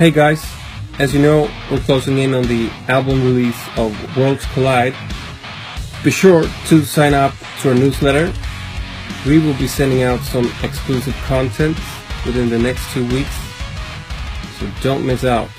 Hey guys, as you know, we're closing in on the album release of Worlds Collide. Be sure to sign up to our newsletter. We will be sending out some exclusive content within the next two weeks, so don't miss out.